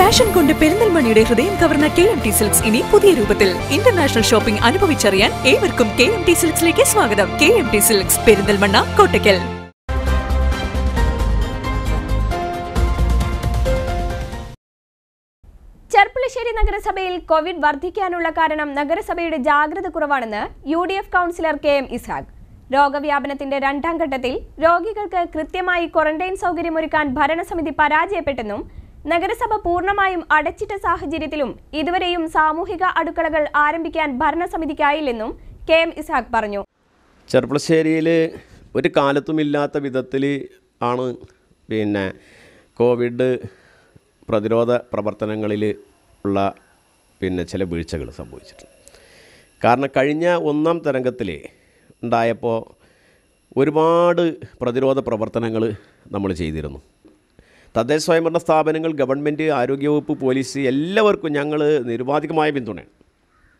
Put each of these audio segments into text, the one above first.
Fashion കൊണ്ട് പെരിന്തൽമണ്ണയുടെ ഹൃദയം കവർന്ന കെ എം ടി സിൽക്സ് ഇനി പുതിയ രൂപത്തിൽ. ഇന്റർനാഷണൽ ഷോപ്പിംഗ് അനുഭവിച്ചറിയാൻ ഏവർക്കും കെ എം ടി സിൽക്സിലേക്ക് സ്വാഗതം. K M T silks Perinthalmanna Kottakkal. Cherpulassery നഗരസഭയിൽ കോവിഡ് വർദ്ധിക്കാനുള്ള കാരണം നഗരസഭയുടെ ജാഗ്രത കുറവാണെന്ന് U D F councillor K M Ishaq. രോഗവ്യാപനത്തിന്റെ രണ്ടാം ഘട്ടത്തിൽ രോഗികൾക്ക് കൃത്യമായി ക്വാറന്റൈൻ സൗകര്യമൊരുക്കാൻ ഭരണസമിതി പരാജയപ്പെട്ടെന്നും നഗരസഭ പൂർണമായും അടച്ചിട്ട സാഹചര്യത്തിലും ഇതുവരെയും സാമൂഹിക അടുക്കളകൾ ആരംഭിക്കാൻ ഭരണസമിതിക്കായില്ലെന്നും കെ എം ഇസ്ഹാഖ് പറഞ്ഞു. ചെർപ്പളശ്ശേരിയിൽ ഒരു കാലത്തുമില്ലാത്ത വിധത്തിൽ ആണ് പിന്നെ കോവിഡ് പ്രതിരോധ പ്രവർത്തനങ്ങളിൽ ഉള്ള പിന്നെ ചില വീഴ്ചകൾ സംഭവിച്ചിട്ടുണ്ട്. കാരണം കഴിഞ്ഞ ഒന്നാം തരംഗത്തിൽ ഉണ്ടായപ്പോൾ ഒരുപാട് പ്രതിരോധ പ്രവർത്തനങ്ങൾ നമ്മൾ ചെയ്തിരുന്നു. തദ്ദേശ സ്വയംഭരണ സ്ഥാപനങ്ങൾ ഗവൺമെന്റ് ആരോഗ്യവകുപ്പ് പോലീസ് എല്ലാവർക്കും ഞങ്ങൾ നിരുപാധികമായ പിന്തുണയാണ്.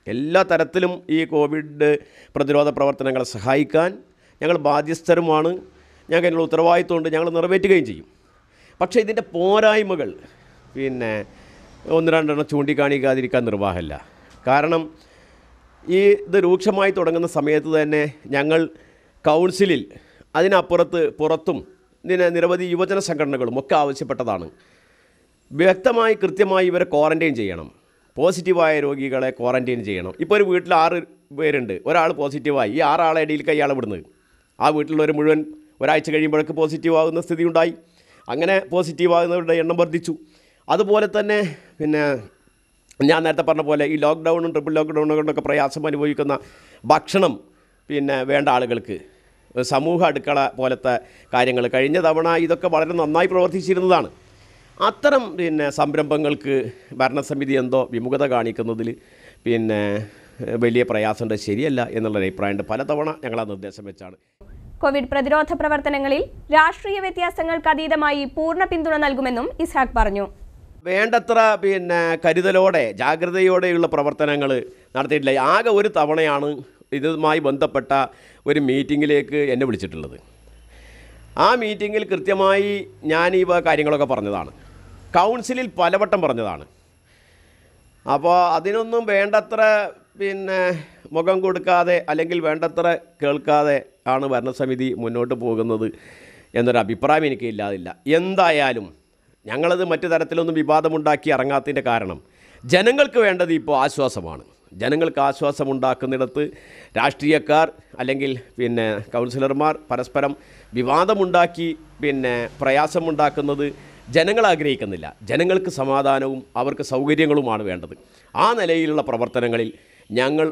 എല്ലാ തരത്തിലും ഈ കോവിഡ് പ്രതിരോധ പ്രവർത്തനങ്ങളെ സഹായിക്കാൻ ഞങ്ങൾ ബാധ്യസ്ഥരുമാണ്. ഞങ്ങൾക്ക് അതിനുള്ള ഉത്തരവാദിത്വമുണ്ട്. ഞങ്ങൾ നിറവേറ്റുകയും ചെയ്യും. പക്ഷേ ഇതിന്റെ പോരായ്മകൾ പിന്നെ ഒന്ന് രണ്ടെണ്ണം ചൂണ്ടിക്കാണിക്കാതിരിക്കാൻ നിർവാഹമല്ല. കാരണം ഈ ഇത് രൂക്ഷമായി തുടങ്ങുന്ന സമയത്ത് തന്നെ ഞങ്ങൾ കൗൺസിലിൽ അതിനപ്പുറത്ത് പുറത്തും ഇതിന് നിരവധി യുവജന സംഘടനകളും ഒക്കെ ആവശ്യപ്പെട്ടതാണ്. വ്യക്തമായി കൃത്യമായി ഇവരെ ക്വാറന്റൈൻ ചെയ്യണം. പോസിറ്റീവായ രോഗികളെ ക്വാറന്റൈൻ ചെയ്യണം. ഇപ്പോൾ ഒരു വീട്ടിൽ ആറ് പേരുണ്ട്. ഒരാൾ പോസിറ്റീവായി. ഈ ആറാളെ ഇടയിൽ കൈയാൾ വിടുന്നത് ആ വീട്ടിലുള്ളവർ മുഴുവൻ ഒരാഴ്ച കഴിയുമ്പോഴേക്ക് പോസിറ്റീവ് ആകുന്ന സ്ഥിതി ഉണ്ടായി അങ്ങനെ പോസിറ്റീവ് ആകുന്നവരുടെ എണ്ണം വർദ്ധിച്ചു. അതുപോലെ തന്നെ പിന്നെ ഞാൻ നേരത്തെ പറഞ്ഞ പോലെ ഈ ലോക്ക്ഡൗണും ട്രിപ്പിൾ ലോക്ക്ഡൗണും കൊണ്ടൊക്കെ പ്രയാസം അനുഭവിക്കുന്ന ഭക്ഷണം പിന്നെ വേണ്ട ആളുകൾക്ക്. സമൂഹ അടുക്കള പോലത്തെ കാര്യങ്ങൾ. കഴിഞ്ഞ തവണ ഇതൊക്കെ വളരെ നന്നായി പ്രവർത്തിച്ചിരുന്നതാണ്. അത്തരം പിന്നെ സംരംഭങ്ങൾക്ക് ഭരണസമിതി എന്തോ വിമുഖത കാണിക്കുന്നതിൽ പിന്നെ വലിയ പ്രയാസമുണ്ട് ശരിയല്ല എന്നുള്ള അഭിപ്രായമുണ്ട്. പലതവണ ഞങ്ങൾ ആ നിർദ്ദേശം വെച്ചാണ്. കോവിഡ് പ്രതിരോധ പ്രവർത്തനങ്ങളിൽ രാഷ്ട്രീയ വ്യത്യാസങ്ങൾക്ക് അതീതമായി പൂർണ പിന്തുണ നൽകുമെന്നും ഇസ്ഹാഖ് പറഞ്ഞു. വേണ്ടത്ര പിന്നെ കരുതലോടെ ജാഗ്രതയോടെയുള്ള പ്രവർത്തനങ്ങൾ നടത്തിയിട്ടില്ല. ആകെ ഒരു തവണയാണ് ഇതുമായി ബന്ധപ്പെട്ട ഒരു മീറ്റിങ്ങിലേക്ക് എന്നെ വിളിച്ചിട്ടുള്ളത്. ആ മീറ്റിങ്ങിൽ കൃത്യമായി ഞാൻ ഈ കാര്യങ്ങളൊക്കെ പറഞ്ഞതാണ്. കൗൺസിലിൽ പലവട്ടം പറഞ്ഞതാണ്. അപ്പോൾ അതിനൊന്നും വേണ്ടത്ര പിന്നെ മുഖം കൊടുക്കാതെ അല്ലെങ്കിൽ വേണ്ടത്ര കേൾക്കാതെ ആണ് ഭരണസമിതി മുന്നോട്ട് പോകുന്നത് എന്നൊരു അഭിപ്രായം എനിക്ക് ഇല്ലാതില്ല. എന്തായാലും ഞങ്ങളത് മറ്റു തരത്തിലൊന്നും വിവാദമുണ്ടാക്കി ഇറങ്ങാത്തതിന്റെ കാരണം ജനങ്ങൾക്ക് വേണ്ടത് ഇപ്പോൾ ആശ്വാസമാണ്. ജനങ്ങൾക്ക് ആശ്വാസമുണ്ടാക്കുന്നിടത്ത് രാഷ്ട്രീയക്കാർ അല്ലെങ്കിൽ പിന്നെ കൗൺസിലർമാർ പരസ്പരം വിവാദമുണ്ടാക്കി പിന്നെ പ്രയാസമുണ്ടാക്കുന്നത് ജനങ്ങൾ ആഗ്രഹിക്കുന്നില്ല. ജനങ്ങൾക്ക് സമാധാനവും അവർക്ക് സൗകര്യങ്ങളുമാണ് വേണ്ടത്. ആ നിലയിലുള്ള പ്രവർത്തനങ്ങളിൽ ഞങ്ങൾ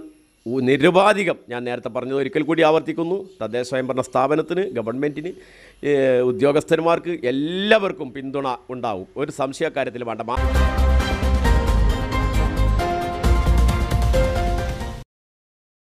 നിരുപാധികം ഞാൻ നേരത്തെ പറഞ്ഞത് ഒരിക്കൽ കൂടി ആവർത്തിക്കുന്നു. തദ്ദേശ സ്വയംഭരണ സ്ഥാപനത്തിന് ഗവൺമെന്റിന് ഉദ്യോഗസ്ഥന്മാർക്ക് എല്ലാവർക്കും പിന്തുണ ഉണ്ടാവും. ഒരു സംശയക്കാര്യത്തിൽ വേണ്ട.